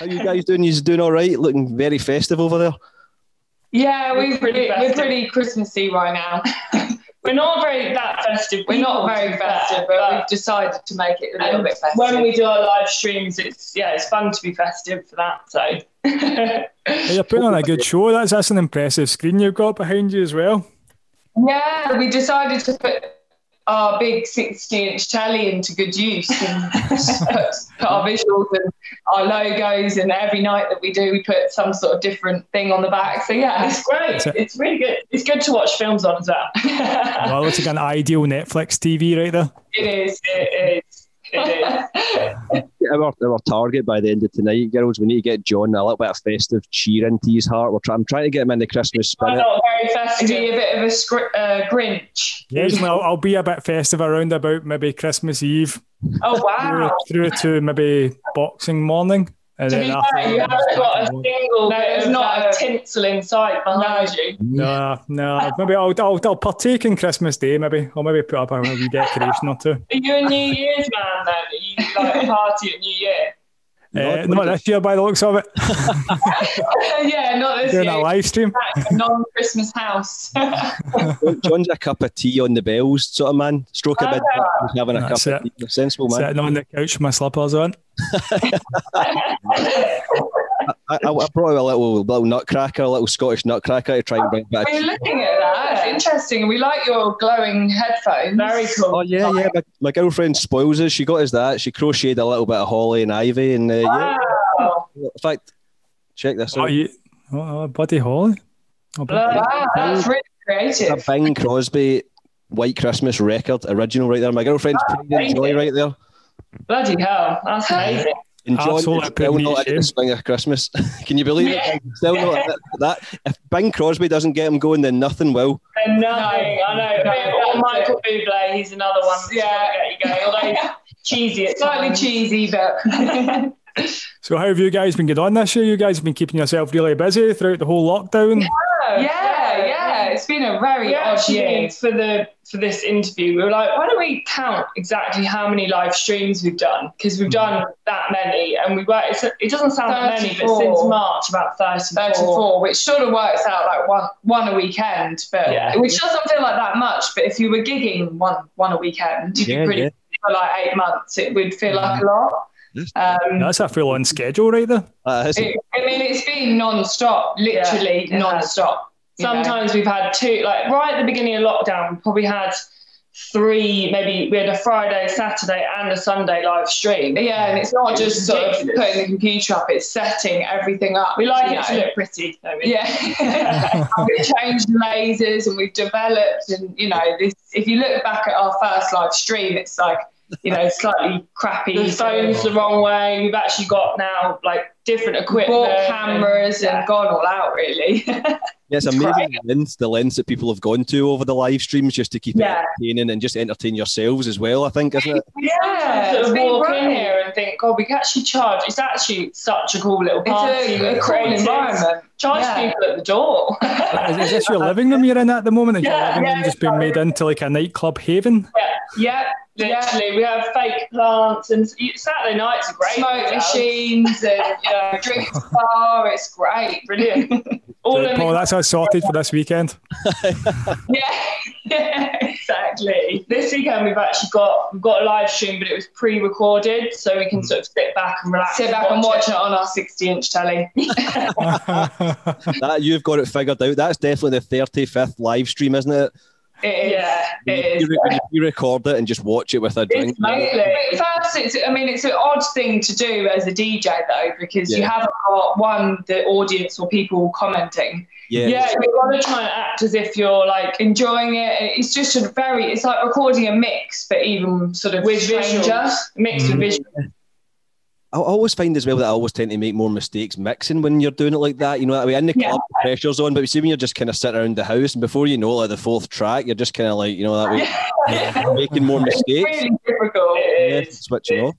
How you guys doing? You doing all right? Looking very festive over there. Yeah, we're pretty, we're pretty Christmassy right now. We're not very that festive. we're not very festive, but we've decided to make it a little bit festive. when we do our live streams, it's yeah, it's fun to be festive for that. So Hey, You're putting on a good show. That's that's an impressive screen you've got behind you as well. yeah, we decided to put our big 60 inch telly into good use and put, put our visuals and our logos and every night that we do we put some sort of different thing on the back so yeah it's great. So- It's really good. It's good to watch films on as well. Well, it's like an ideal Netflix TV right there. it is it is. It is. Our, our target by the end of tonight, girls, we need to get John a little bit of festive cheer into his heart. We're try, I'm trying to get him in the Christmas I'm spirit. not very festive. a bit of a scri- uh, grinch Occasionally, I'll, I'll be a bit festive around about maybe Christmas Eve Oh through, wow. through to maybe Boxing morning. And To then be after fair, you haven't got a No, single No, bit it's uh, not a- tinsel inside behind you. No, no. Maybe I'll, I'll, I'll partake in Christmas Day. Maybe I'll maybe put up a wee decoration or two. Are you a New Year's man then? Are you like a party at New Year? Uh, not this year, by the looks of it. yeah not this Doing a live stream. non-christmas house John's a cup of tea on the bells sort of man. Stroke a bit, Okay. having a That's cup of it. tea. Sensible man. Sitting on the couch with my slippers on. I, I, I brought a little, little nutcracker, a little Scottish nutcracker to try and bring back. we're looking at that it's interesting we like your glowing headphones Very cool. Oh yeah, yeah. My, my girlfriend spoils us. She got us that. She crocheted a little bit of holly and ivy, and uh, yeah. In fact, check this Oh, out. you, oh, Buddy Holly. Oh, Buddy- wow that's really It's a creative Bing Crosby White Christmas record original right there. My girlfriend's pride and joy right there. Bloody hell. That's amazing. And John Absolutely is still not to into the swing of Christmas. Can you believe it? Still not into that. If Bing Crosby doesn't get him going, then nothing will. And nothing. I know. No, or Michael Bublé, he's another one Yeah. going get you going. Although cheesy at slightly times. cheesy but So, how have you guys been getting on this year? You guys have been keeping yourself really busy throughout the whole lockdown. yeah yeah it's been a very We odd actually year for the for this interview, we were like, why don't we count exactly how many live streams we've done? Because we've done that many, and we were. It's, it doesn't sound that many, but since March, about thirty-four. 34, which sort of works out like one one a weekend, but Yeah. which doesn't feel like that much. But if you were gigging one one a weekend, you'd Yeah, be pretty yeah. for like eight months. It would feel like a lot. Um, That's a full on schedule right there. Uh, it, I mean, it's been non-stop, literally Yeah, it has. Non-stop. know. Sometimes we've had two, like right at the beginning of lockdown, we probably had three, maybe we had a Friday, Saturday, and a Sunday live stream. Yeah, and it's not It's just sort of putting the computer up; it's setting everything up. We like it to look pretty. Yeah, we've changed lasers and we've developed, and you know, this. If you look back at our first live stream, it's like you know, slightly crappy. The phone's the wrong way. We've actually got now like different equipment. bought cameras and, and gone all out, really. yeah, it's amazing the lengths, the lengths that people have gone to over the live streams just to keep Yeah. it entertaining and just entertain yourselves as well. I think, isn't it? yeah, sort it's of been walk great. in here and think, God, we can actually charge. It's actually such a cool little party. It's a, a cool environment. Charge Yeah. people at the door. Is, is this your living room you're in at the moment? Is Yeah, your living room just being made into like a nightclub haven? yeah, literally. We have fake plants and Saturday nights are great. Smoke machines and you know, drinks bar. It's great. Brilliant. All Right, in Paul, the- that's us sorted for this weekend. Yeah, yeah. exactly. This weekend we've actually got we've got a live stream, but it was pre-recorded, so we can hmm. sort of sit back and relax. Sit back and watch it on our 60-inch telly. That you've got it figured out. That's definitely the thirty fifth live stream, isn't it? It is. Yeah, it you, is. you record it and just watch it with a drink. Totally. But first, it's, I mean, it's an odd thing to do as a DJ though, because you haven't got one the audience or people commenting. Yeah, Yeah, you've got to try and act as if you're like Enjoying it, it's just a very. It's like recording a mix, but even sort of with stranger. visuals, mixed with mm. visuals. I I always find as well that I always tend to make more mistakes mixing when you're doing it like that. You know, that way in the Yeah. club, the pressure's on, but you see when you're just kind of sitting around the house, and before you know, like the fourth track, you're just kind of like, you know, that way making more It's mistakes, really difficult. yeah, It is. switching off.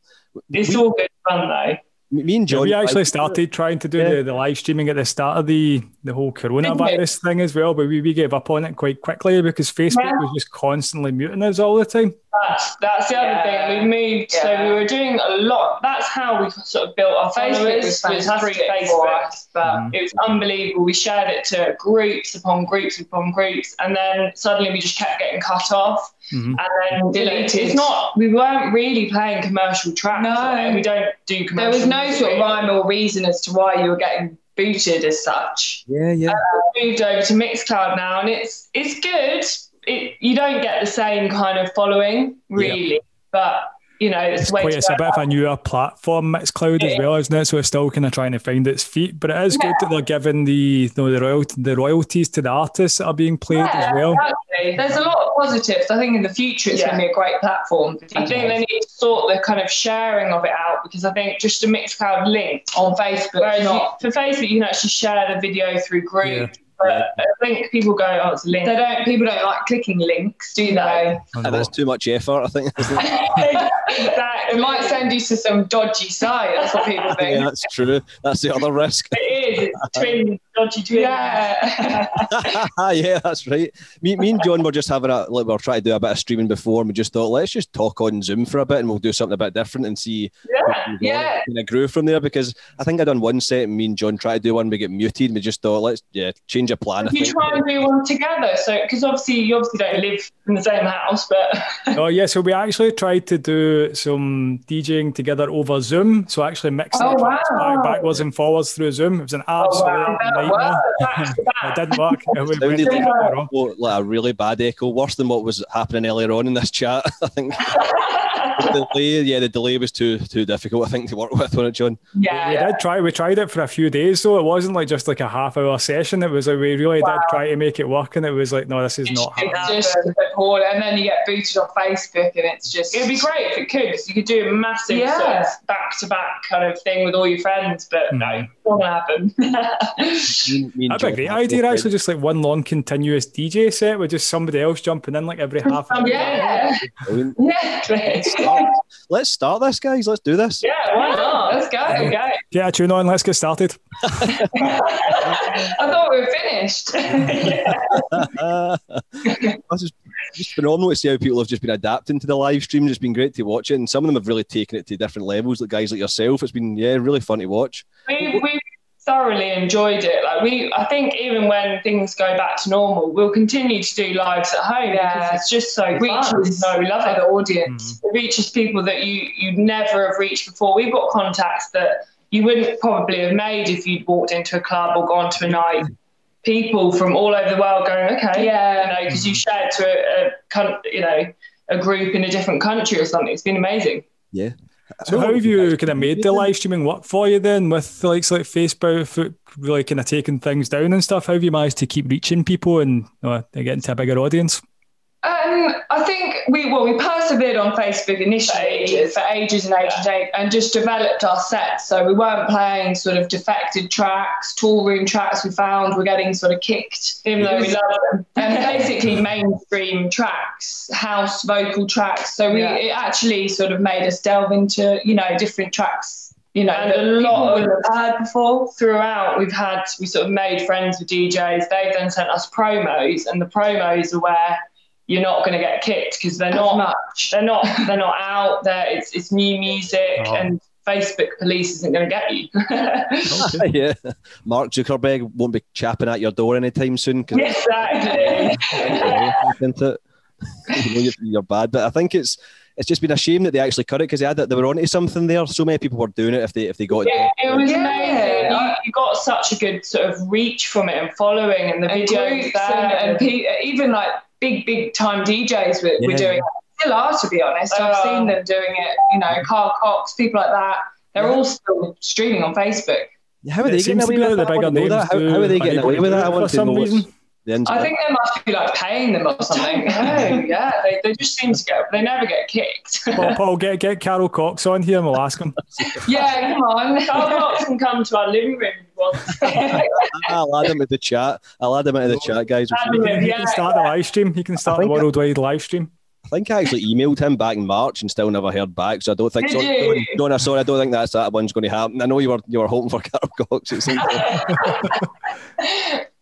It's We- all good fun though. me and Yeah, John, we actually started trying to do Yeah. the, the live streaming at the start of the the whole coronavirus thing as well, but we, we gave up on it quite quickly because Facebook yeah. was just constantly muting us all the time. That's that's the other yeah. thing. We moved, yeah. so we were doing a lot. That's how we sort of built our Facebook. Was, was through Facebook, us, but mm. it was unbelievable. We shared it to groups upon groups upon groups, and then suddenly we just kept getting cut off. Mm-hmm. And then deleted. It's not. We weren't really playing commercial tracks. No, we don't do commercial. There was no sort of rhyme or reason as to why you were getting booted as such. Yeah, yeah. Uh, moved over to Mixcloud now, and it's it's good. It, you don't get the same kind of following, really, yeah. but you know, it's, it's, quite, it's a bit of a newer platform, Mixcloud as well, isn't it? So it's still kind of trying to find its feet. But it is yeah. good that they're giving the you know, the, royal, the royalties to the artists that are being played yeah, as well. Exactly. There's a lot of positives. I think in the future it's yeah. going to be a great platform. I think they need to sort the kind of sharing of it out because I think just a Mixcloud link on Facebook. Whereas not, you, for Facebook, you can actually share the video through groups but I think people go, "Oh, it's a link." They don't. People don't like clicking links, do they? And oh, that's too much effort. I think. It might send you to some dodgy site. That's what people think. Yeah, that's true. That's the other risk. It is. It's twin dodgy twin. Yeah. yeah, that's right. Me, me and John were just having a like we were trying to do a bit of streaming before, and we just thought let's just talk on Zoom for a bit, and we'll do something a bit different and see. Yeah. Yeah. Kind of grew from there because I think I done one set, and me and John tried to do one, we get muted, and we just thought let's yeah change a plan. You try and do one together, so because obviously you obviously don't live in the same house, but. oh yeah, so we actually tried to do some DJing together over Zoom. So actually mixing oh, wow. back, backwards and forwards through Zoom. It was an absolute oh, wow. nightmare. it didn't work. It sounded like, like a really bad echo, worse than what was happening earlier on in this chat. I think. the delay, yeah, the delay was too too difficult, I think, to work with, wasn't it, John? Yeah, we, yeah. did try. We tried it for a few days, so It wasn't like just like a half hour session. It was like we really wow. did try to make it work, and it was like, no, this is not. It's happening. just appalling. And then you get booted on Facebook, and it's just. It'd be great if it could, because you could do a massive yeah. back to back kind of thing with all your friends, but mm. no, won't happen. That'd be a great idea. Actually, just like one long continuous DJ set with just somebody else jumping in like every half. hour. Yeah, yeah. Let's start this, guys. Let's do this. Yeah, why not? Let's go. Okay. Get a tune on. Let's get started. I thought we were finished. this is just phenomenal to see how people have just been adapting to the live stream. It's been great to watch it, and some of them have really taken it to different levels. Like guys like yourself, it's been yeah, really fun to watch. We, we thoroughly enjoyed it. Like we, I think even when things go back to normal, we'll continue to do lives at home yeah. because it's just so reaches, fun. No, we love it. The audience mm-hmm. it reaches people that you you'd never have reached before. We've got contacts that you wouldn't probably have made if you'd walked into a club or gone to a night. People from all over the world going, okay, yeah, you know, because you shared to a, a, you know, a group in a different country or something. It's been amazing. Yeah, so how have you kind of made the live streaming work for you then with the likes like Facebook really kind of taking things down and stuff? How have you managed to keep reaching people and you know, getting to a bigger audience? Um, I think we well we persevered on Facebook initially for ages, for ages and ages, yeah. and just developed our sets. So we weren't playing sort of defected tracks, room tracks. We found we're getting sort of kicked, even though we love them. And basically mainstream tracks, house vocal tracks. So we yeah. it actually sort of made us delve into you know different tracks you know, and a lot of heard before throughout. We've had we sort of made friends with DJs. They've then sent us promos, and the promos are where you're not going to get kicked because they're not much. They're not. They're not out there. It's it's new music oh. and. Facebook police isn't going to get you. yeah, Mark Zuckerberg won't be chapping at your door anytime soon. Exactly. you know you're, bad, but I think it's it's just been a shame that they actually cut it because they had that they were onto something there. So many people were doing it if they if they got yeah, it. it was amazing. You, you, got such a good sort of reach from it and following and the and videos there and, and pe- even like big, big time DJs were, yeah, were doing it. Still are, to be honest. I've um, seen them doing it, you know, Carl Cox, people like that. They're yeah. all still streaming on Facebook. How are they getting away with that? How, how, are they getting away with that? I want to know reason. I think they must be like paying them or something. oh, yeah, they, they just seem to get, they never get kicked. Paul, Paul, get get Carl Cox on here and we'll ask him. yeah, come on. Carl Cox can come to our living room I'll add him to the chat. I'll add him into the chat, guys. He can, he can start the live stream. He can start the worldwide live stream. I think I actually emailed him back in March and still never heard back. So I don't think. Did so, you? No, no, sorry, I don't think that's that one's going to happen. I know you were you were hoping for Carl Cox. It seems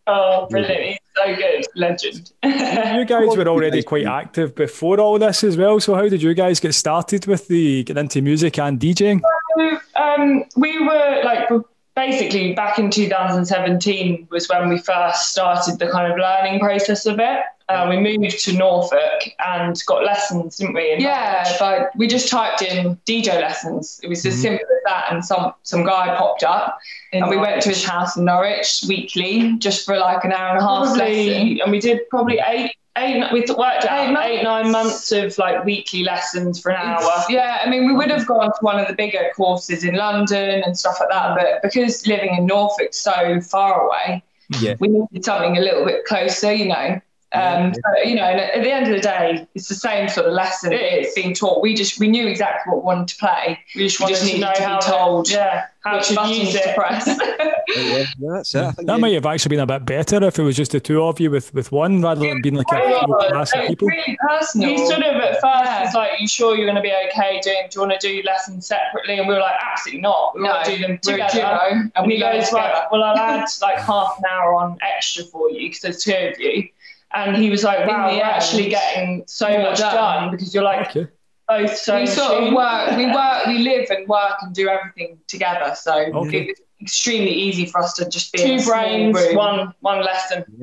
oh, brilliant! So good, legend. you guys were already quite active before all this as well. So how did you guys get started with the get into music and DJing? Um, we were like basically back in 2017 was when we first started the kind of learning process of it. Uh, we moved to Norfolk and got lessons, didn't we? yeah, but we just typed in DJ lessons. It was as mm-hmm. simple as that, and some some guy popped up, in and Norwich. we went to his house in Norwich weekly, just for like an hour and a half probably, lesson. And we did probably eight eight we worked out eight, eight nine months of like weekly lessons for an hour yeah i mean we would have gone to one of the bigger courses in london and stuff like that but because living in norfolk so far away yeah. we needed something a little bit closer you know um, so, you know, at the end of the day, it's the same sort of lesson it's being taught. We just we knew exactly what we wanted to play. We just wanted to know to how told, to, yeah, how to use it. to press. yeah, that's it. that might have actually been a bit better if it was just the two of you with, with one rather than being like a whole class of people. Really personal. He sort of at first yeah. was like, "You sure you're going to be okay doing? Do you want to do lessons separately?" And we were like, "Absolutely not. We no, want to do them together." And, and he goes, "Right, well, I'll add like half an hour on extra for you because there's two of you." And he was like, wow, we're actually getting so much done. done because you're like okay. both so We sort of work, we work, we live and work and do everything together. So okay. it was extremely easy for us to just be two brains, one one lesson.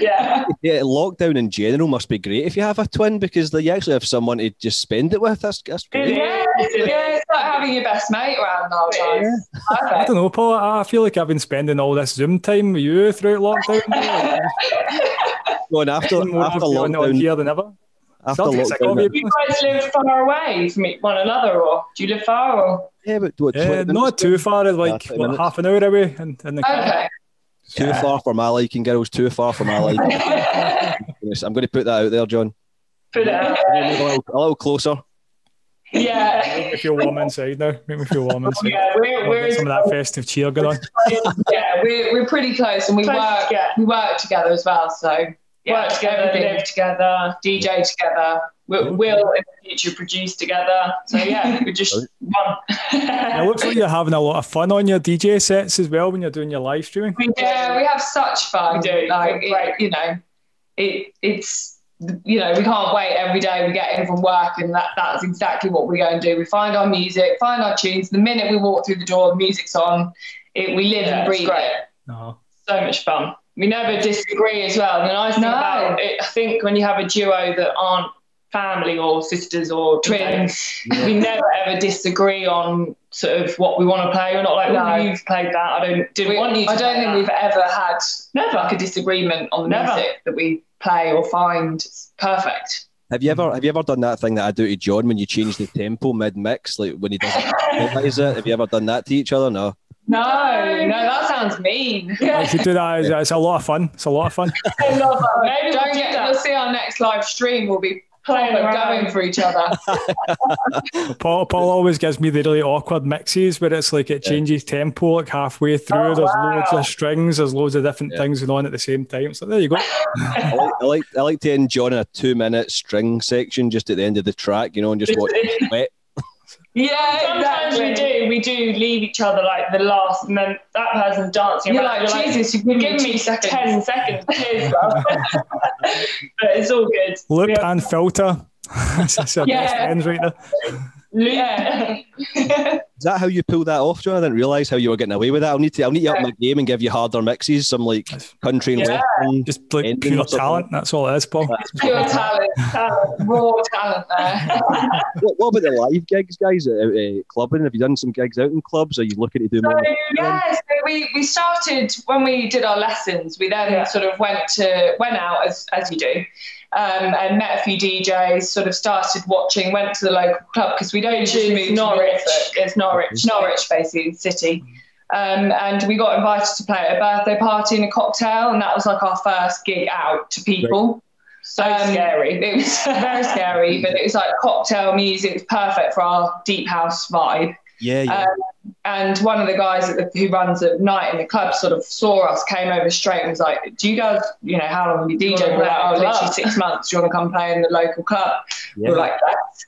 yeah. Yeah, lockdown in general must be great if you have a twin because you actually have someone to just spend it with. That's, that's great. Yeah, yeah, it's like having your best mate around nowadays. Yeah. I don't know, Paul. I feel like I've been spending all this Zoom time with you throughout lockdown. Going after, after lockdown. here than ever. After lockdown. Do you guys live far away from one another, or do you live far? Or? Yeah, but what, yeah, not too far. Like what, half an hour away in, in the car. Okay. Too yeah. far for my liking, girls. Too far for my liking. I'm going to put that out there, John. Put it out. A little, a little closer. Yeah. Make me feel warm inside now. Make me feel warm inside. yeah, we're, we're some of that festive cheer going on. yeah, we're, we're pretty close and we close, work yeah. we work together as well. So yeah, work together, live together, DJ together. We'll, we'll in the future produce together. So yeah, we're just one. it looks like you're having a lot of fun on your DJ sets as well when you're doing your live streaming. Yeah, we have such fun. We do. Like, it, you know, it it's you know, we can't wait every day we get in from work and that that's exactly what we go and do. We find our music, find our tunes. The minute we walk through the door, the music's on. It, we live yeah, and breathe it. Uh-huh. So much fun. We never disagree as well. And the nice thing no. about it, I think when you have a duo that aren't family or sisters or twins, yeah. we never ever disagree on sort of what we want to play. We're not like, oh, you've played that. I don't didn't we, want you. I don't think that. we've ever had never like a disagreement on the never. music that we play or find perfect. Have you ever have you ever done that thing that I do to John when you change the tempo mid mix, like when he doesn't realize it? Have you ever done that to each other? No. No, no, that sounds mean. Yeah. If you do that, it's, it's, a lot of fun. It's a lot of fun. I love that. Maybe don't get. You'll see our next live stream will be playing going for each other. Paul, Paul always gives me the really awkward mixes where it's like it changes tempo like halfway through. Oh, there's wow. loads of strings, there's loads of different yeah. things going on at the same time. So there you go. I, like, I like I like to end John in a two minute string section just at the end of the track, you know, and just watch it wet. Yeah, sometimes exactly. we do. We do leave each other like the last, and then that person's dancing. You're like, You're Jesus, like, you give me seconds. ten seconds. Cheers, but it's all good. Loop and filter. That's our yeah. best ends right there. Yeah. Is that how you pull that off, John? I didn't realise how you were getting away with that. I'll need to I'll need to up my game and give you harder mixes, some like country and yeah. western. Just like pure talent. That's all it is, Paul. pure talent, talent, raw talent there. what, what, about the live gigs, guys? At, uh, clubbing? Have you done some gigs out in clubs? Are you looking to do so, more? Yeah, so we, we started when we did our lessons. We then yeah. sort of went to went out as as you do um, and met a few DJs. Sort of started watching, went to the local club because we don't just move Norwich. It's Norwich, Norwich, basically the city. Um, and we got invited to play at a birthday party and a cocktail, and that was like our first gig out to people. So um, scary. It was very scary, but it was like cocktail music. It was perfect for our deep house vibe. Yeah, yeah. Um, and one of the guys the, who runs at night in the club sort of saw us, came over straight and was like, "Do you guys, you know, how long have you DJed?" We're like, "Oh, literally six months. Do you want to come play in the local club?" Yeah. We're like, "Yes."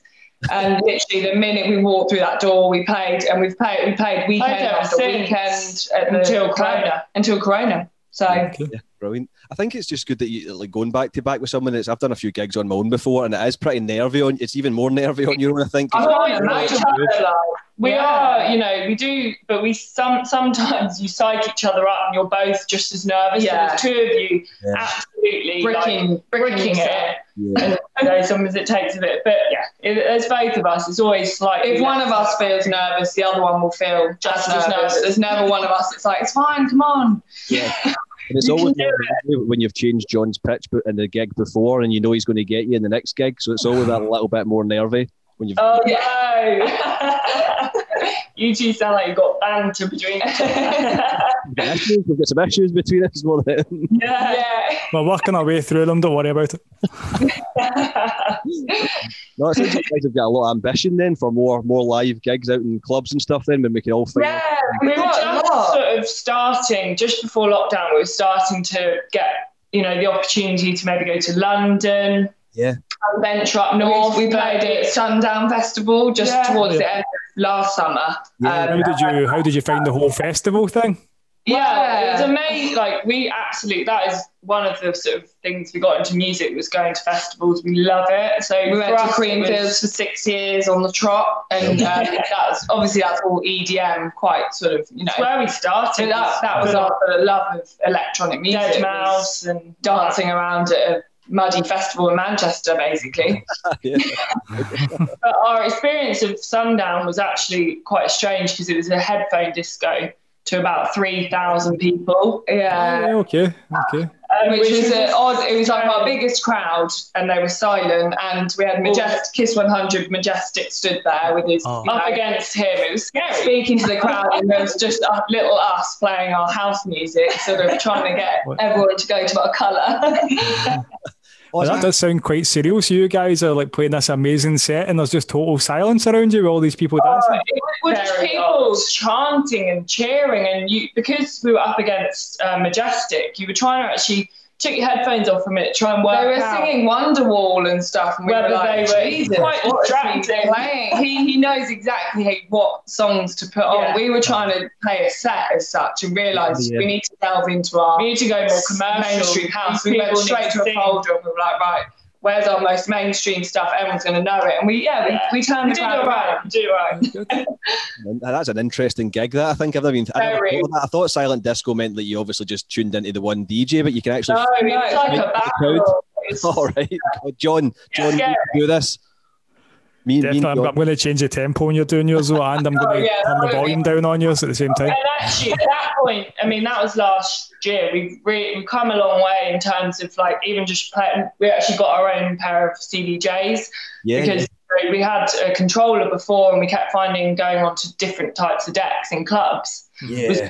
and literally the minute we walked through that door, we played, and we've played. We played weekend after weekend until Corona. Until Corona. So okay. yeah, brilliant. I think it's just good that you like going back to back with someone that's I've done a few gigs on my own before, and it is pretty nervy on. It's even more nervy on your own. I think. Oh, I we yeah. are, you know, we do, but we some sometimes you psych each other up, and you're both just as nervous. Yeah. So there's two of you yeah. absolutely bricking, like, bricking, bricking it. Yeah. And you know, sometimes it takes a bit, but yeah, it, there's both of us. It's always like if one of us feels nervous, the other one will feel just as nervous. nervous. There's never one of us. It's like it's fine. Come on. Yeah. And it's always when you've changed John's pitch in the gig before, and you know he's going to get you in the next gig, so it's always that little bit more nervy when you've. Oh no! you two sound like you've got banter between. us. We've got some issues between us more than. Yeah. yeah. We're working our way through them. Don't worry about it. no, it sounds like you guys have got a lot of ambition then for more more live gigs out in clubs and stuff. Then when we can all. Yeah, we were just sort of starting just before lockdown. We were starting to get you know the opportunity to maybe go to London. Yeah. Venture up north. We, we played at Sundown Festival just yeah. towards yeah. the end of last summer. Yeah. Um, how did you How did you find the whole festival thing? Yeah, it was amazing. Like we absolutely, that is one of the sort of things we got into music was going to festivals. We love it. So we went to Creamfields for six years on the trot, and um, that's obviously that's all EDM, quite sort of you know it's where we started. That, that was our love of electronic music, deadmau5 and dancing around at a muddy festival in Manchester, basically. but our experience of Sundown was actually quite strange because it was a headphone disco to about 3,000 people. Yeah. Oh, okay. Okay. Um, which, which was an odd, it was like our biggest crowd and they were silent and we had Majestic, Kiss 100 Majestic stood there with his, oh. up against him. It was scary. Speaking to the crowd and there was just a little us playing our house music, sort of trying to get everyone to go to our colour. Well, that does sound quite surreal. So you guys are like playing this amazing set, and there's just total silence around you with all these people oh, dancing. It was just people chanting and cheering, and you because we were up against uh, Majestic, you were trying to actually took your headphones off for a minute, try and work. They were out singing Wonderwall and stuff, and we whether were like, they were quite distracting. Playing. He he knows exactly what songs to put on. Yeah. We were trying to play a set as such, and realised yeah. we need to delve into our. We need to go more commercial. Mainstream house. We went straight to, to a folder, and we were like, right where's our most mainstream stuff? Everyone's going to know it. And we, yeah, we, we turned the crowd around. Do right. That's an interesting gig. That I think I've never been. I, I, thought silent disco meant that you obviously just tuned into the one DJ, but you can actually. No, I mean, it's like a battle. All right, John. John, yeah, do this. Me, Definitely, me I'm, I'm, going to change the tempo when you're doing yours, and I'm going to oh, yeah, turn the volume down on yours at the same time. And actually, at that point, I mean, that was last year. We've really, we've come a long way in terms of like even just playing. We actually got our own pair of CDJs yeah, because yeah. we had a controller before, and we kept finding going on to different types of decks in clubs. Yeah, was,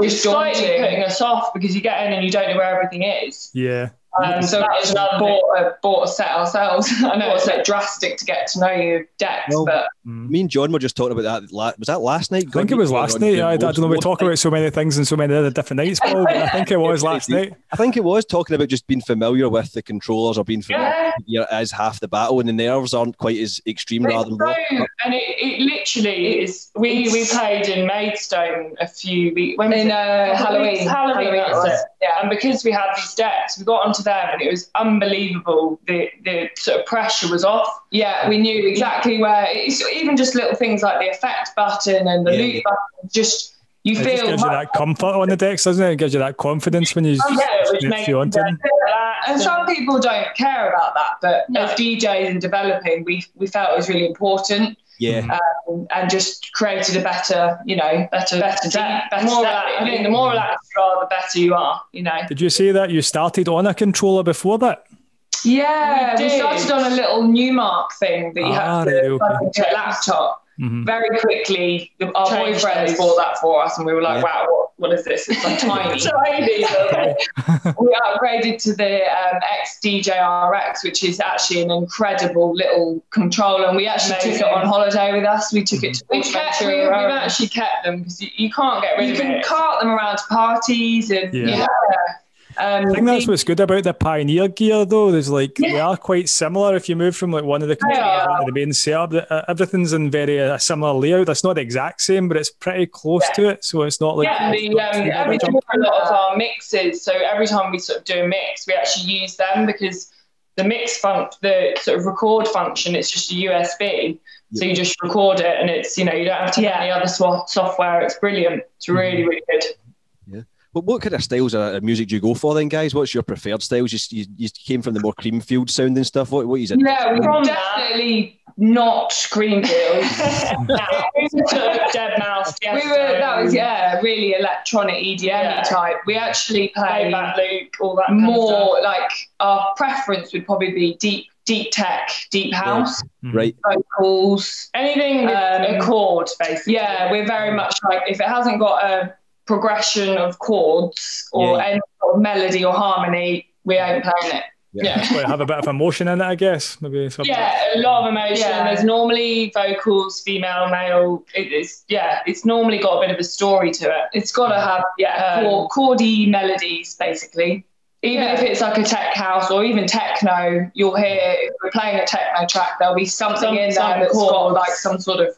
was slightly putting us off because you get in and you don't know where everything is. Yeah. Um, so we bought a, bought a set ourselves. I know it's like drastic to get to know your decks, well, but mm. me and John were just talking about that. Was that last night? I think it was last night. I, I, don't know. We talk about so many things and so many other different nights, Paul. But I think it was last night. I think it was talking about just being familiar with the controllers or being familiar yeah. As half the battle, and the nerves aren't quite as extreme it's rather than. So, and it, it literally is. We we played in Maidstone a few weeks when in uh, Halloween. Halloween, Halloween Yeah, and because we had these decks, we got onto them, and it was unbelievable. The the sort of pressure was off. Yeah, we knew exactly where. It's even just little things like the effect button and the yeah. loop button. Just you it feel gives you that comfort on the decks, doesn't it? It gives you that confidence when you oh, yeah, feel onto them. And some people don't care about that, but no. as DJs and developing, we we felt it was really important. Yeah. Um, and just created a better, you know, better, better, deck, better more I mean, the more relaxed you are, the better you are, you know. Did you say that you started on a controller before that? Yeah, we, we started on a little Numark thing that you ah, have to plug into a laptop. Mm-hmm. very quickly, our Change boyfriends bought that for us, and we were like, yeah. "Wow, what, what is this? It's like tiny, tiny." we upgraded to the um, XDJRX, which is actually an incredible little controller, and we actually Amazing. took it on holiday with us. We took it to we kept, we, have actually kept them because you, you, can't get rid you of it. You can cart them around to parties and yeah. yeah. Um, I think that's what's good about the Pioneer gear, though. There's like yeah. they are quite similar. If you move from like one of the controllers to the main setup, uh, everything's in very a uh, similar layout. That's not the exact same, but it's pretty close yeah. to it. So it's not like yeah. The, um, every time a lot of our mixes. So every time we sort of do a mix, we actually use them because the mix fun, the sort of record function, it's just a USB. So you just record it, and it's you know you don't have to yeah. any other software. It's brilliant. It's really mm-hmm. really good. But what kind of styles of music do you go for then, guys? What's your preferred styles? You, you, you came from the more Creamfield sound and stuff. What, what is it? Yeah, we're definitely not Creamfield. deadmau5. We were, that was, yeah, really electronic EDM yeah. type. We actually play back Luke, all that more like our preference would probably be deep deep tech, deep house, yeah. right? Vocals, anything um, a chord, basically. Yeah, we're very much like if it hasn't got a progression of chords or yeah. any sort of melody or harmony, we ain't playing it. Yeah, yeah. have a bit of emotion in it, I guess. Maybe yeah, a lot of emotion. Yeah. There's normally vocals, female, male. it's yeah, it's normally got a bit of a story to it. It's got to have yeah, um, chordy melodies basically. Even yeah. if it's like a tech house or even techno, you'll hear if we're playing a techno track, there'll be something some, in there that's chords. got like some sort of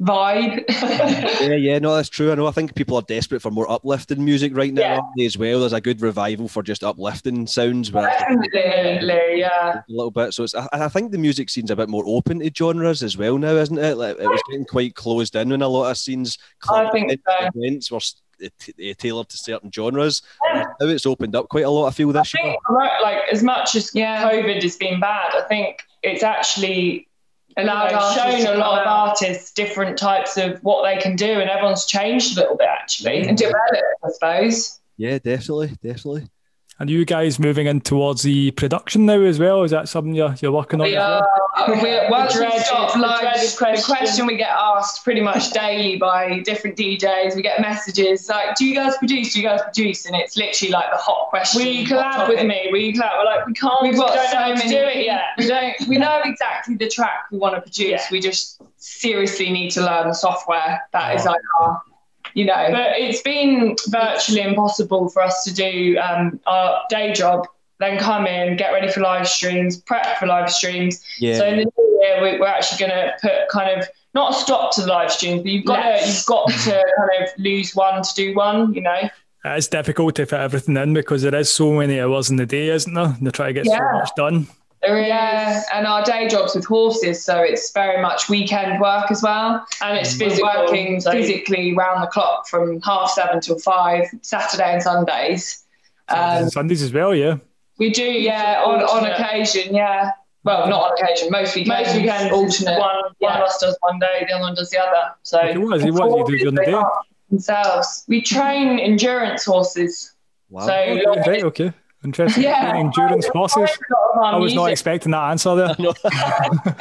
vibe. yeah, yeah, no, that's true. I know. I think people are desperate for more uplifting music right now yeah. as well. There's a good revival for just uplifting sounds. Definitely, yeah. A little bit. So it's. I, I, think the music scene's a bit more open to genres as well now, isn't it? Like, it was getting quite closed in when a lot of scenes. I think so. Events were eh, eh, tailored to certain genres. Yeah. Now it's opened up quite a lot. I feel this I year. like as much as yeah. COVID has been bad, I think it's actually allowed you know, shown a lot of artists different types of what they can do, and everyone's changed a little bit actually and mm. developed, I suppose. Yeah, definitely, definitely. And you guys moving in towards the production now as well? Is that something you're, you're working on? We are. Uh, We're, once we stop live, question. the question we get asked pretty much daily by different DJs. We get messages like, "Do you guys produce? Do you guys produce?" And it's literally like the hot question. We collab with me. We collab. We're like, we can't. We've got so many. Do it yet. We don't. We know exactly the track we want to produce. Yeah. We just seriously need to learn the software. That oh. is like our you know. But it's been virtually impossible for us to do um, our day job, then come in, get ready for live streams, prep for live streams. Yeah. So in the new year, we, are actually going to put kind of not a stop to the live streams, but you've got to you've got to kind of lose one to do one, you know. It's difficult to fit everything in because there is so many hours in the day, isn't there? They try to get yeah. so much done. Yeah, and our day jobs with horses, so it's very much weekend work as well, and it's mm. working so physically round the clock from half seven till five, Saturday and Sundays. Um, Sundays as well, yeah. We do, yeah, on, on occasion, yeah. Well, not on occasion, most weekends. Most weekends, alternate. One, yeah. one of us does one day, the other one does the other. So okay, what is it? What do you do during the day? Themselves. We train endurance horses. Wow. So okay, okay. Interesting. Yeah. Endurance horses. I was not expecting that answer there.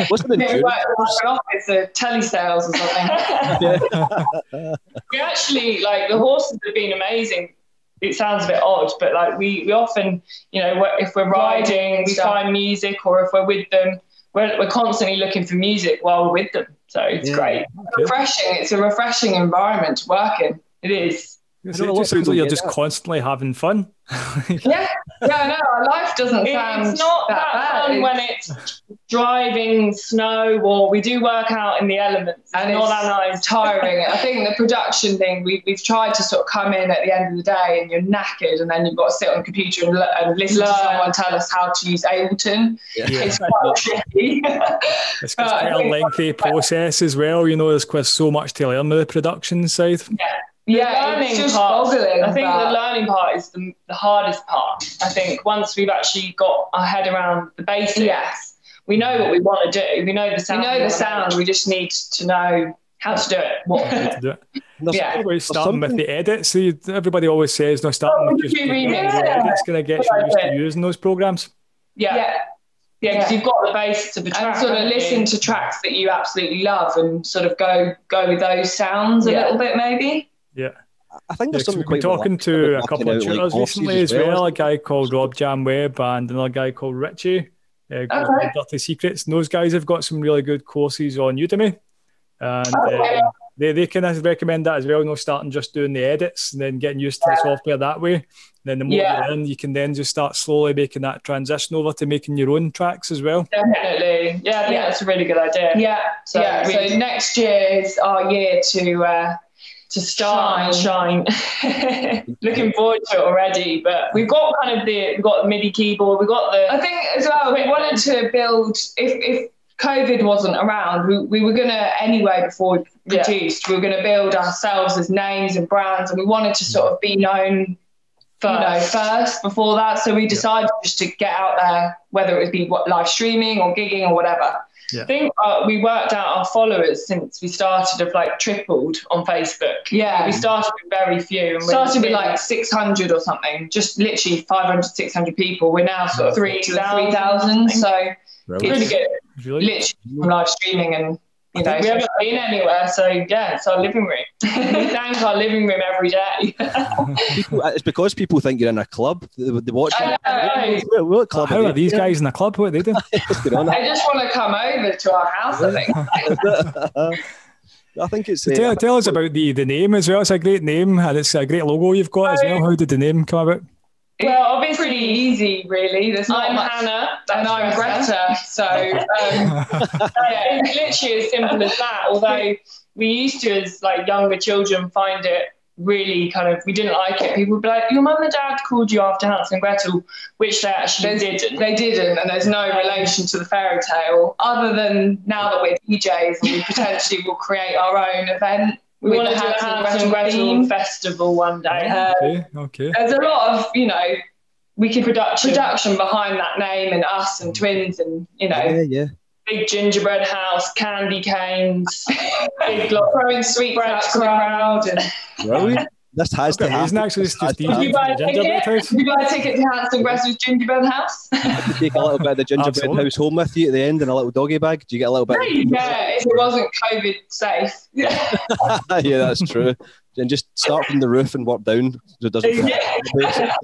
What's the endurance? It's a telesales or something. we actually like the horses have been amazing. It sounds a bit odd, but like we, we often, you know, if we're riding, we find music, or if we're with them, we're, we're constantly looking for music while we're with them. So it's yeah. great. Okay. Refreshing. It's a refreshing environment to work in. It is. It just sounds like you're just that. constantly having fun. yeah, yeah, no, life doesn't sound. It's not that, that fun it's... when it's driving snow or we do work out in the elements. And it's, not that tiring. I think the production thing we, we've tried to sort of come in at the end of the day and you're knackered and then you've got to sit on the computer and, and listen Learn. to someone tell us how to use Ableton. Yeah. It's quite tricky. it's quite a lengthy process as well. You know, there's quite so much to learn with the production side. Yeah yeah, learning it's just part, I think the learning part is the, the, hardest part. I think once we've actually got our head around the basics, yes. we know what we want to do. We know the sound. We know the sound. We just need to know how to do it. What to do it. yeah. starting with the edits. See, everybody always says no starting oh, with just the edits going to get you used to using those programs. Yeah. yeah. Yeah, because yeah. you've got the basis of a track. And sort of listen to tracks that you absolutely love and sort of go go with those sounds a yeah. little bit, maybe. Yeah. I think there's yeah, something quite talking to a couple of tutors like recently as well. well. A guy called Rob Jam Webb and another guy called Richie. Uh, okay. Dirty Secrets. And those guys have got some really good courses on Udemy. And okay. uh, they, they kind of recommend that as well, you know, starting just doing the edits and then getting used to the software that way. And then the more yeah. you're in, you can then just start slowly making that transition over to making your own tracks as well. Definitely. Yeah, I think yeah. that's a really good idea. Yeah. So, yeah. so next year is our year to uh, to start shine. shine. Looking forward to it already. But we've got kind of the we've got the MIDI keyboard, we've got the I think as well we wanted to build if if COVID wasn't around, we, we were going to, anyway, before we produced, yeah. we were going to build ourselves as names and brands, and we wanted to sort of be known first, you know, first before that. So we decided yeah. just to get out there, whether it would be what, live streaming or gigging or whatever. Yeah. I think uh, we worked out our followers since we started have like tripled on Facebook. Yeah. We started with very few. And started with like 600 or something, just literally 500, 600 people. We're now sort of 3,000. So really? it's really good. Really? Literally live streaming and you know, we haven't been anywhere, so yeah, it's our living room. we thank our living room every day. people, it's because people think you're in a club. They, they watch. I know. What, club How are, are these guys in the club? What are they doing? I just want to come over to our house. I think. I think it's. So tell, uh, tell us about the, the name as well. It's a great name and it's a great logo you've got as well. How did the name come about? Well, obviously pretty easy, really. There's not I'm much, Hannah, and I'm Greta. So um, yeah, it's literally as simple as that. Although we used to, as like younger children, find it really kind of we didn't like it. People would be like, "Your mum and dad called you after Hansel and Gretel," which they actually there's, didn't. They didn't, and there's no relation to the fairy tale other than now that we're DJs and we potentially will create our own event we want to do a Hansel and Gretel festival one day. Uh, okay, okay. There's a lot of, you know, we can production production behind that name and us and twins and you know yeah, yeah. big gingerbread house, candy canes, big like, throwing sweetbreads to the crowd and really? This has to happen. Isn't actually just Did you buy a ticket? Did you buy a ticket to Hansel and Gretel's gingerbread house? take a little bit of the gingerbread house home with you at the end in a little doggy bag. Do you get a little bit? Yeah, if it wasn't COVID safe. Yeah, yeah, that's true. And just start from the roof and work down so it doesn't. Yeah.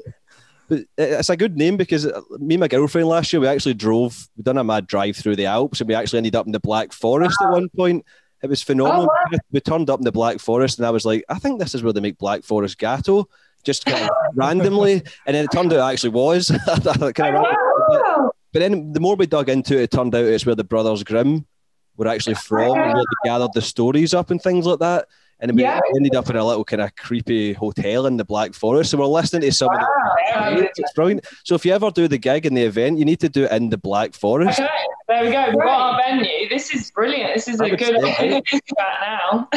But it's a good name because uh, me and my girlfriend last year we actually drove. We done a mad drive through the Alps and we actually ended up in the Black Forest wow. at ah. one point. It was phenomenal. Oh, wow. We turned up in the Black Forest, and I was like, I think this is where they make Black Forest Gateau, just kind of randomly. And then it turned out it actually was. kind of oh, wow. But then the more we dug into it, it turned out it's where the Brothers Grimm were actually from, where they gathered the stories up and things like that. And we yeah. ended up in a little kind of creepy hotel in the Black Forest. So we're listening to some wow. of the. It's brilliant. So if you ever do the gig in the event, you need to do it in the Black Forest. Okay, there we go. We've got our venue. This is brilliant. This is a good chat now.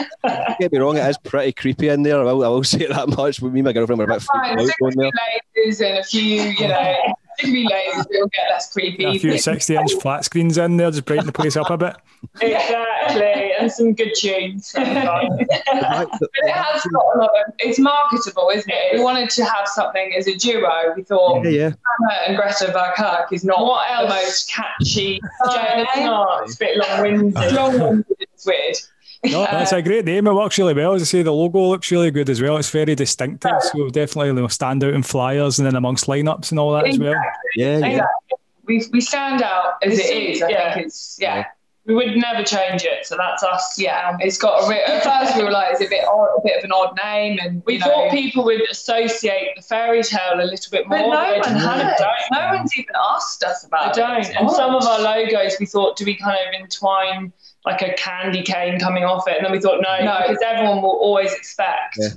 get me wrong, it is pretty creepy in there. I will, I will say that much. Me and my girlfriend were a bit freaked out going there. Ladies and a few, you know. be it'll get less creepy. A few 60 inch flat screens in there, just brighten the place up a bit. Exactly, and some good tunes. but it has got a lot of, it's marketable, isn't it? We wanted to have something as a duo. We thought yeah, yeah. Hannah and Greta Verkerk is not what else? the most catchy. it's not. It's a bit long winded. long winded, it's weird. No, that's a great name. It works really well. As I say, the logo looks really good as well. It's very distinctive, so definitely you know, stand out in flyers and then amongst lineups and all that exactly. as well. Yeah, yeah. Exactly. We, we stand out as it is. I yeah. think it's yeah. We would never change it, so that's us. Yeah, it's got a. At first, we were like, it's a bit odd, a bit of an odd name, and we thought know. people would associate the fairy tale a little bit more. But no one has. No one's even asked us about. They don't. And some of our logos, we thought, do we kind of entwine like a candy cane coming off it. And then we thought, no, no. because everyone will always expect yeah.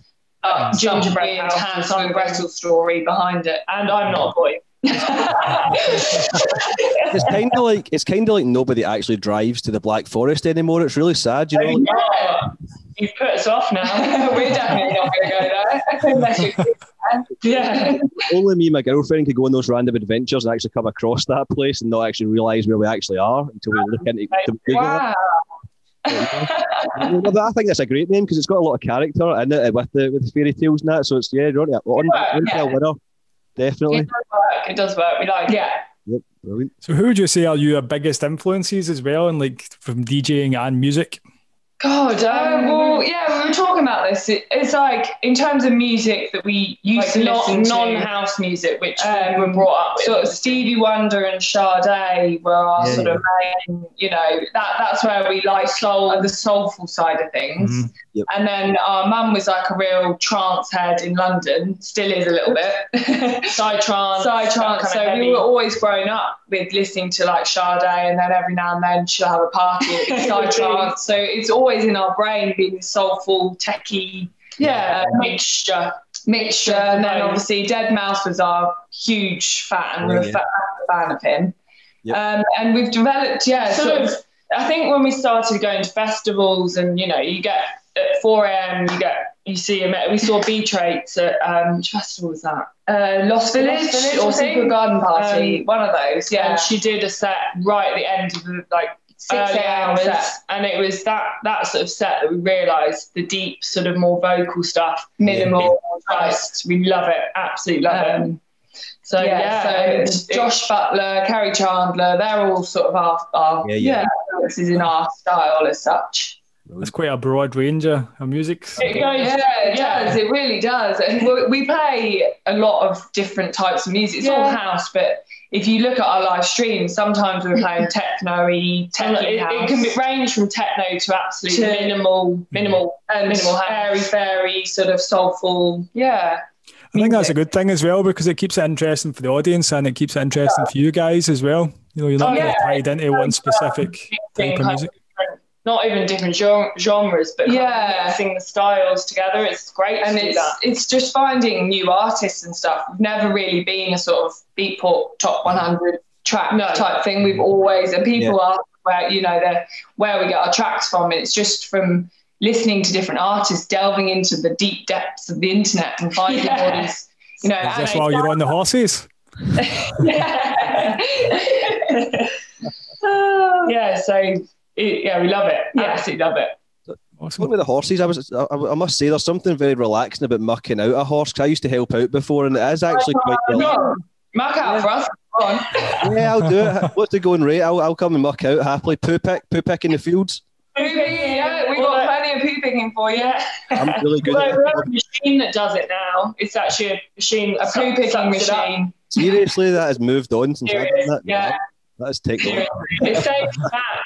uh, gingerbread house Hansel and Gretel story behind it. And I'm not a boy. It's kind of like it's kind of like nobody actually drives to the Black Forest anymore. It's really sad, you know. Yeah. You've put us off now. We're definitely not going to go there. yeah. Only me and my girlfriend could go on those random adventures and actually come across that place and not actually realise where we actually are until we look into it. Wow. I think that's a great name because it's got a lot of character in it with the with the fairy tales and that. So it's yeah, right, on, on, yeah. winner, definitely. It does work. It does work. We like yeah. Yep, brilliant. So, who would you say are your biggest influences as well, and like from DJing and music? God, um, well, yeah, we were talking about this. It, it's like in terms of music that we used like to not, listen to, non-house music, which um, we were brought up with. Sort of Stevie Wonder and Sade were our yeah, sort yeah. of main, you know, that that's where we like soul, and the soulful side of things. Mm-hmm. Yep. And then our mum was like a real trance head in London, still is a little bit. Psy trance. Psy trance. So we were always growing up with listening to like Sade, and then every now and then she'll have a party at Side trance. So it's always in our brain being soulful, techie. Yeah, uh, mixture. Mixture. And then obviously deadmau5 was our huge fan. We're a fan of him. Yep. Um, and we've developed, yeah, sort, sort of, of I think when we started going to festivals and you know you get at 4 a.m. you get you see him. We saw B.Traits at um, which festival was that? Uh, Lost Village, Lost Village or Secret Garden Party, um, one of those. Yeah, and she did a set right at the end of the like six hours, and it was that that sort of set that we realised the deep sort of more vocal stuff, minimal, yeah. just we love it, absolutely love um, it. So yeah, yeah so it, Josh Butler, Kerri Chandler, they're all sort of our, our yeah, yeah. yeah, this is in our style as such. It's quite a broad range of music. It goes, yeah, it does. It really does. And we play a lot of different types of music. It's yeah. all house, but if you look at our live streams, sometimes we're playing techno-y, techno it, it, can range from techno to absolute to minimal, minimal, and minimal, airy fairy, sort of soulful. Yeah. I think that's a good thing as well because it keeps it interesting for the audience and it keeps it interesting yeah. for you guys as well. You know, you're not oh, yeah. tied into one uh, specific type of music not even different genres, but yeah, mixing the styles together. It's great, and it's it's just finding new artists and stuff. We've never really been a sort of Beatport top mm. 100 track no. type thing. We've always and people yeah. ask where you know the where we get our tracks from. It's just from listening to different artists, delving into the deep depths of the internet and finding yeah. all these. You know, is this while you're on the horses? yeah. yeah. So it, yeah, we love it. Yeah. Absolutely love it. Awesome. With the horses, I was I, I, must say there's something very relaxing about mucking out a horse. Cause I used to help out before, and it is actually oh, quite. Relaxing. Muck out for us. yeah, I'll do it. What's the going rate? I'll, I'll come and muck out happily. Poo pick, poo pick in the fields. Poo picking, yeah, we got plenty of poo picking for you. I'm really good. well, we have a machine that does it now. It's actually a machine, a poo picking machine. Seriously, that has moved on since Serious, I did that. Yeah. That taken. It saves that.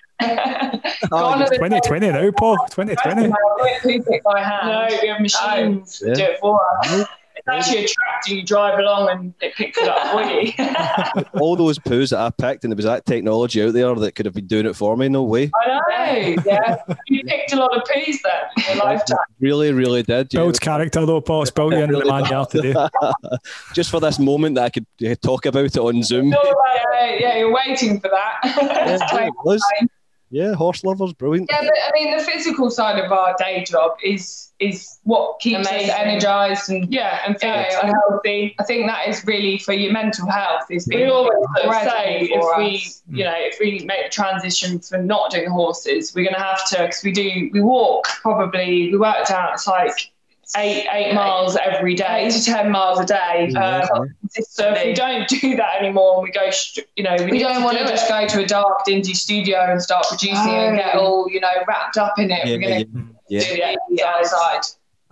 Oh, 2020 now, Paul. 2020. No, we have machines oh, yeah. do it for us. It's actually a tractor you drive along and it picks it up for you. All those poos that I picked, and there was that technology out there that could have been doing it for me. No way. I know. Yeah, you picked a lot of poos then in your lifetime. Really, really did. Builds yeah. character though, Paul. It's built you into the man you are today. Just for this moment that I could eh, talk about it on Zoom. yeah, yeah, you're waiting for that. Yeah, yeah, horse lovers, brilliant. Yeah, but I mean, the physical side of our day job is is what keeps Amazing. us energized and yeah, and fit and healthy. I think that is really for your mental health. Is we always say if us. we, you know, if we make the transition from not doing horses, we're going to have to because we do we walk probably. We worked out it's like eight eight miles every day, eight to ten miles a day. Yeah. Uh, so if we don't do that anymore, and we go, you know, we, we don't want to just go to a dark, dingy studio and start producing oh. and get all, you know, wrapped up in it. Yeah, We're going yeah. to do the outside.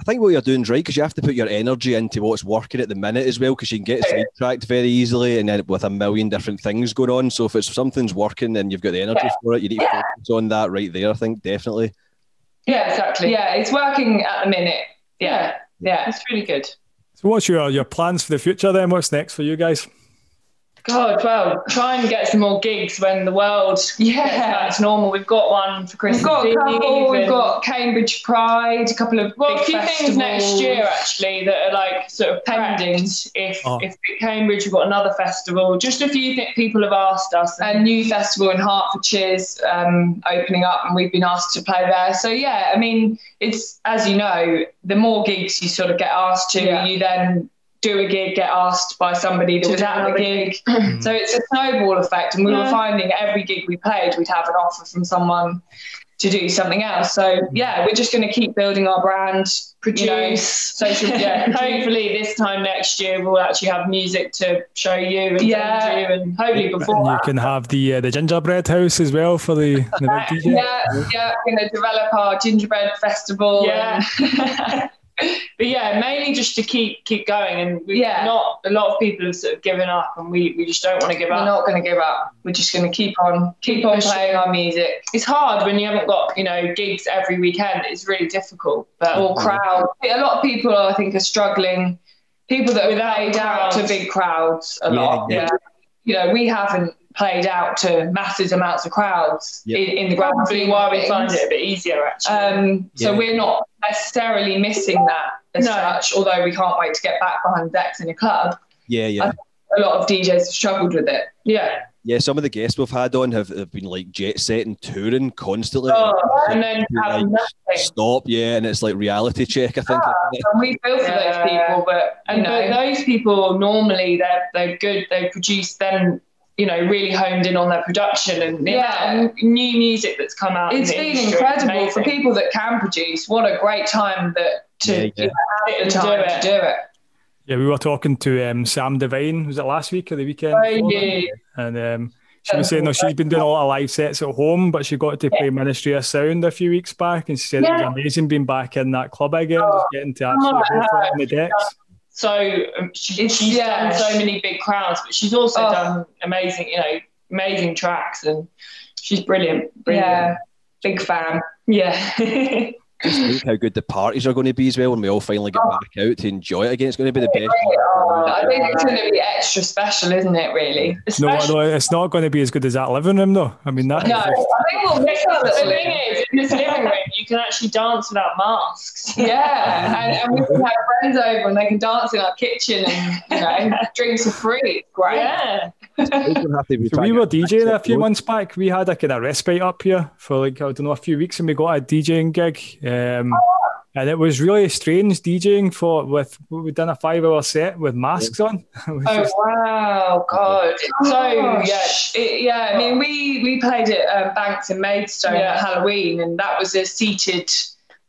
I think what you're doing is right because you have to put your energy into what's working at the minute as well because you can get sidetracked very easily and then with a million different things going on. So if it's something's working and you've got the energy yeah. for it, you need to focus on that right there. I think definitely. Yeah, exactly. Yeah, it's working at the minute yeah, yeah, it's really good. So, what's your your plans for the future then? What's next for you guys? God, well, try and get some more gigs when the world yeah it's normal. We've got one for Christmas. We've got a couple. We've got Cambridge Pride, a couple of well, a few festivals. things next year actually that are like sort of pending. If oh. if Cambridge, we've got another festival. Just a few th- people have asked us. A new festival in Hertfordshire's um, opening up, and we've been asked to play there. So yeah, I mean, it's as you know, the more gigs you sort of get asked to, yeah. you then do a gig, get asked by somebody that was at the gig. so it's a snowball effect. And we yeah. were finding every gig we played, we'd have an offer from someone to do something else. So yeah, we're just going to keep building our brand, produce, you know, social. Yeah, hopefully this time next year we'll actually have music to show you and yeah, you and hopefully before and you can have the uh, the gingerbread house as well for the, the DJ. Yeah, yeah, we're going to develop our gingerbread festival. Yeah. And, but yeah, mainly just to keep keep going. And yeah, not a lot of people have sort of given up, and we, we just don't want to give We're up. We're not going to give up. We're just going to keep on keep, keep on playing our music. It's hard when you haven't got you know gigs every weekend. It's really difficult. But or mm-hmm. crowd. A lot of people I think are struggling. People that have played out to big crowds a yeah, lot. Yeah. You know, we haven't played out to massive amounts of crowds yep. in, in, the grand Probably why we find it a bit easier actually. Um, yeah. So we're not necessarily missing that as no. such, although we can't wait to get back behind decks in a club. Yeah, yeah. A lot of DJs have struggled with it. Yeah. Yeah, some of the guests we've had on have, have been like jet setting, touring constantly. Oh, and then like, stop, yeah, and it's like reality check. I think. Yeah, and we feel for yeah. those people, but and know. those people normally they're they're good. They produce then you know, really honed in on their production and yeah, new music that's come out. It's been incredible for people that can produce. What a great time that to yeah, yeah. have the time to do it. Yeah, we were talking to um, Sam Divine. Was it last week or the weekend? Oh, yeah. And um, she was saying, no, she's been doing a lot of live sets at home, but she got to play Ministry of Sound a few weeks back, and she said yeah. it was amazing being back in that club again, oh, just getting to actually oh, go for it on the decks. So um, she, she's yeah. done so many big crowds, but she's also oh. done amazing, you know, amazing tracks, and she's brilliant. brilliant. Yeah, big fan. Yeah. just think how good the parties are going to be as well when we all finally get oh. back out to enjoy it again. It's going to be the best. Oh, I think it's going to be extra special, isn't it? Really? No, no, it's not going to be as good as that living room, though. I mean, that. No, I think we'll miss out. The thing is, in this living room, you can actually dance without masks. Yeah, and, and, we can have friends over and they can dance in our kitchen and you know drinks are free. Great. Yeah. so we were DJing a few months back. We had a kind of respite up here for like I don't know a few weeks, and we got a DJing gig. Um, and it was really strange DJing for with we'd done a five hour set with masks on. oh just... wow, God! So yeah, it, yeah. I mean, we we played at um, Banks and Maidstone yeah. at Halloween, and that was a seated.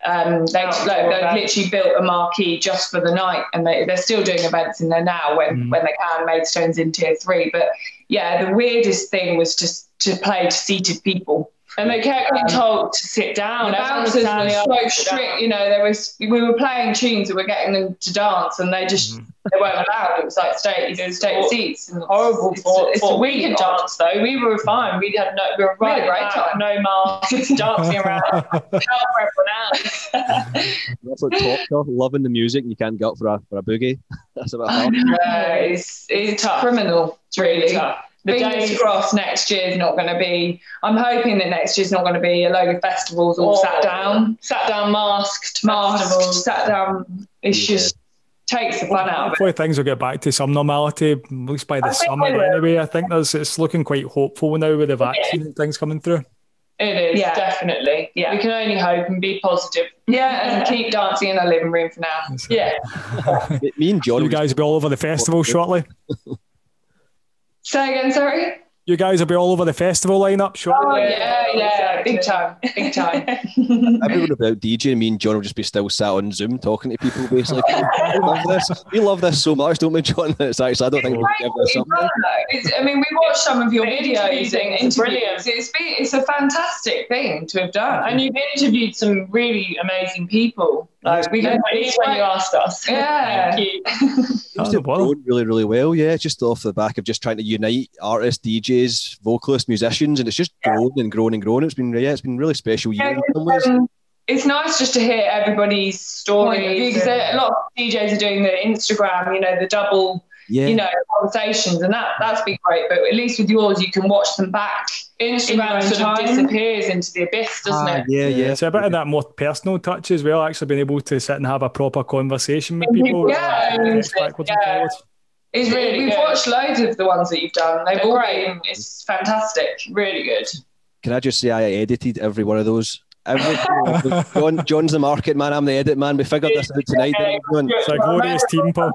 Um, they like, they literally built a marquee just for the night, and they, they're still doing events in there now when mm. when they can. Maidstone's in tier three, but yeah, the weirdest thing was just to play to seated people. And they kept being told to sit down. The bouncers were so strict. You know, there was we were playing tunes and we are getting them to dance, and they just mm-hmm. they weren't allowed. It was like state it was state seats. And horrible. It's, for, it's for we could dance though. We were fine. We had no. We were right. Great time. No masks, dancing around. for everyone else. That's like top stuff. Loving the music. and You can't get up for a for a boogie. That's about hard. Yeah, it's it's, it's criminal. It's really tough the fingers days. crossed next year's not going to be i'm hoping that next year's not going to be a load of festivals all or sat oh. down sat down masked masked festivals. sat down it's yeah. just takes the fun out of it. hopefully things will get back to some normality at least by the I summer anyway i think there's it's looking quite hopeful now with the vaccine and things coming through it is yeah. definitely. Yeah, we can only hope and be positive. Yeah, and keep dancing in the living room for now. Yeah. Me and John, you guys will be all over the festival shortly. Say again, sorry. You guys will be all over the festival lineup, sure. Oh yeah, yeah, big time, big time. Everyone about DJ, me and John will just be still sat on Zoom talking to people. Basically, we love this. We love this so much, don't we, John? It's actually, I don't think we'll give this up. I mean, we watched some of your videos and it's brilliant. It's been, it's a fantastic thing to have done, and you've interviewed some really amazing people. Like, we couldn't believe when you asked us. Yeah. Thank you. Seems grown really, really well. Yeah, just off the back of just trying to unite artists, DJs, vocalists, musicians, and it's just yeah. grown and grown and grown. It's been yeah, it's been really special yeah, um, it's nice just to hear everybody's story because a lot of DJs are doing the Instagram, you know, the double yeah. you know, conversations, and that that's been great. But at least with yours, you can watch them back. Instagram sort time. of disappears into the abyss, doesn't ah, it? Yeah, yeah. So a bit of that more personal touch as well. Actually, being able to sit and have a proper conversation with people. Yeah, yeah. It's really We've good. watched loads of the ones that you've done. They've all been, it's fantastic. Really good. Can I just say I edited every one of those John, John's the market man. I'm the edit man. We figured this out tonight. It's a glorious team, Paul.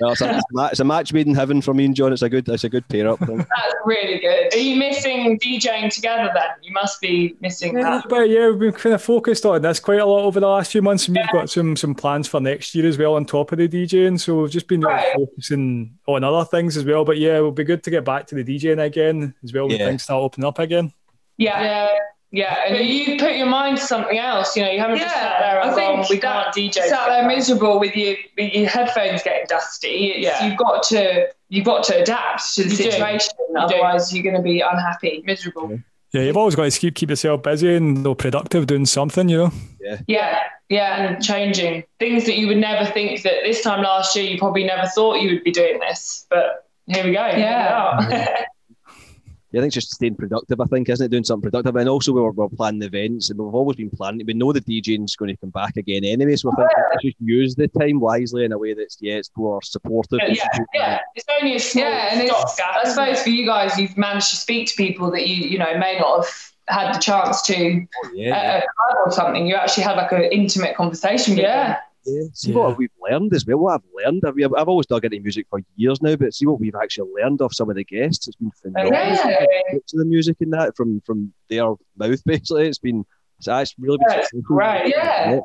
No, it's, a, it's, a, match made in heaven for me and John. It's a good, it's a good pair up. That's really good. Are you missing DJing together then? You must be missing yeah, that. But yeah, we've been kind of focused on this quite a lot over the last few months, and we've got some some plans for next year as well on top of the DJing. So we've just been right. focusing on other things as well. But yeah, it'll be good to get back to the DJing again as well when things start opening up again. Yeah. yeah. Yeah, and you put your mind to something else. You know, you haven't yeah, just sat there and I gone, we can't DJ. Sat there miserable with your with your headphones getting dusty. It's, yeah. you've got to you've got to adapt to the you situation. You otherwise, do. you're going to be unhappy, miserable. Yeah, you've always got to keep keep yourself busy and you productive, doing something. You know. Yeah. Yeah, yeah, and changing things that you would never think that this time last year you probably never thought you would be doing this, but here we go. Yeah. yeah, I think it's just staying productive. I think, isn't it, doing something productive? And also, we were, we are planning events, and we've always been planning. We know the DJing's going to come back again anyway, so I think yeah. just use the time wisely in a way that's yeah, it's more supportive. Yeah, yeah, yeah. it's only a small yeah, and it's, I suppose for you guys, you've managed to speak to people that you you know may not have had the chance to oh, yeah, at a club or something. You actually had like an intimate conversation with yeah. them. Yeah. See yeah. what we've learned as well. What I've learned. I've, I've always dug into music for years now, but see what we've actually learned off some of the guests. It's been oh, phenomenal. Yeah. To the music and that from from their mouth, basically. It's been it's actually really yeah, been right. Yeah.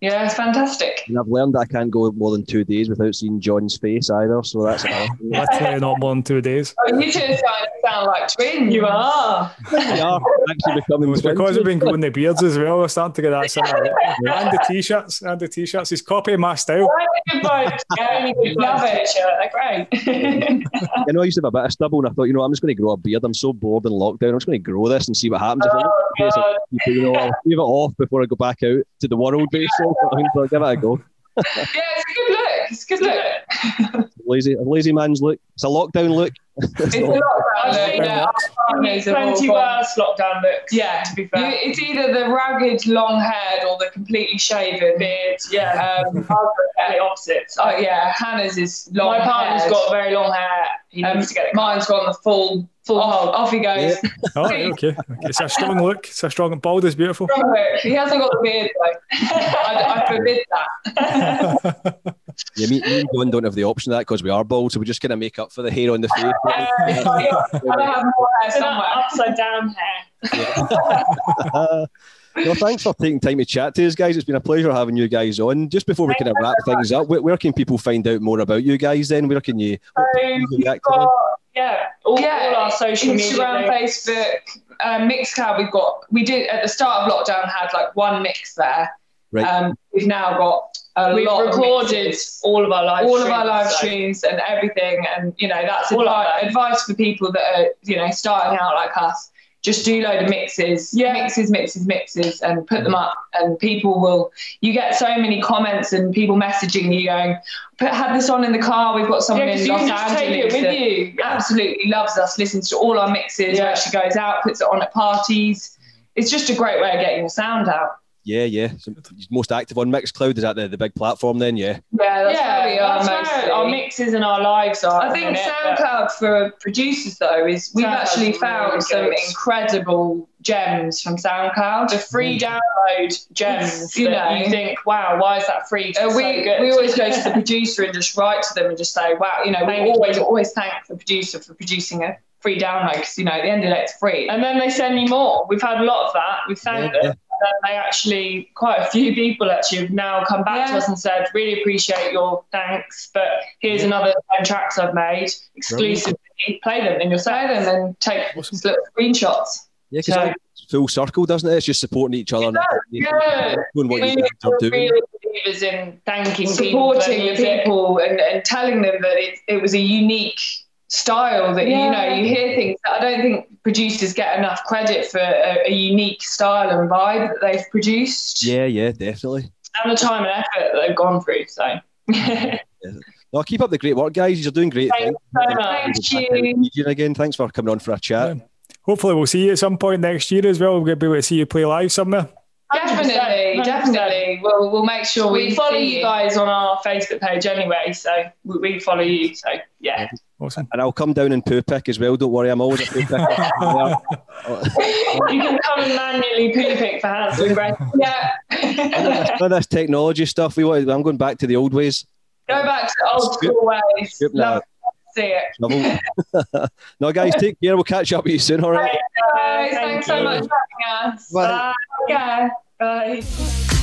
Yeah, it's fantastic. And I've learned that I can't go more than two days without seeing John's face either. So that's literally not more than two days. Oh, you two are starting to sound like twins. You are. we are actually becoming it's because we've been growing the beards as well. We're starting to get that similar. and the t-shirts, and the t-shirts. He's copying my style. yeah, love it. They're great. you know, I used to have a bit of stubble, and I thought, you know, I'm just going to grow a beard. I'm so bored in lockdown. I'm just going to grow this and see what happens. Oh, if I, oh, you know, I'll leave it off before I go back out to the world, basically. So give it a go. yeah, it's a good look. It's a good look. lazy, a lazy man's look. It's a lockdown look. it's a lockdown look. plenty worse lockdown looks. Yeah, to be fair. You, it's either the ragged, long-haired or the completely shaven beard. Yeah, um, the opposite. Oh yeah, Hannah's is long. My partner's got very long hair. He um, needs to get it. Mine's got the full full off, off he goes. Yeah. Oh, okay. okay. It's a strong look. It's a strong bald is beautiful. Strong look. He hasn't got the beard though. I, I forbid that. Yeah, me, me and John don't have the option of that because we are bald, so we just kind of make up for the hair on the face. I have more hair somewhere. Upside down hair. Yeah. well, thanks for taking time to chat to us, guys. It's been a pleasure having you guys on. Just before we kind of wrap things up, where, where, can people find out more about you guys then? Where can you? Um, yeah, all, yeah, all our social Instagram, media Facebook, um, Mixcloud. We've got we did at the start of lockdown had like one mix there. Right. Um, we've now got a we've recorded all of our live all streams, of our live so. streams and everything, and you know that's all advice, advice for people that are you know starting out like us just do load of mixes, yeah. mixes, mixes, mixes, and put them up. And people will, you get so many comments and people messaging you going, put, have this on in the car. We've got someone yeah, in Los Angeles with you. absolutely loves us, listens to all our mixes, yeah. actually goes out, puts it on at parties. It's just a great way of getting your sound out. Yeah, yeah. So most active on Mixcloud is that the, the big platform then? Yeah. Yeah, that's yeah, that's our mixes and our lives are. I think SoundCloud for producers though is we've actually found really some incredible gems from SoundCloud. The free mm. download gems. you know, you think, wow, why is that free? Uh, we so we always go to the producer and just write to them and just say, wow, you know, we always always thank the producer for producing a free download because you know at the end of the day it's free. And then they send you more. We've had a lot of that. We've thanked yeah. them then they actually, quite a few people actually have now come back yeah. to us and said, really appreciate your thanks, but here's yeah. another 10 tracks I've made exclusively. Right. Play them in your set and then take awesome. little screenshots. Yeah, because so, full circle, doesn't it? It's just supporting each other. yeah. Doing what we, you are doing. Really believers in thanking supporting people, people and, and telling them that it, it was a unique style that yeah. you know you hear things that I don't think producers get enough credit for a, a, unique style and vibe that they've produced. Yeah, yeah, definitely. And the time and effort that they've gone through. So. yeah. No, keep up the great work, guys. You're doing great. Thanks so much. Thank you. Again, thanks for coming on for a chat. Yeah. Hopefully, we'll see you at some point next year as well. We'll be able to see you play live somewhere. Definitely, 100%. definitely. We'll we'll make sure we, we follow you guys on our Facebook page anyway. So we, we follow you. So yeah. Awesome. And I'll come down and poo pick as well. Don't worry, I'm always a poo picker. you can come and manually poo pick for Hanson Yeah. None of this technology stuff. We want. I'm going back to the old ways. Go back to old school ways. Scoop Love see it. no, guys, take care. We'll catch up with you soon. All right. Guys, thanks so much for having us. Bye. Bye. Bye.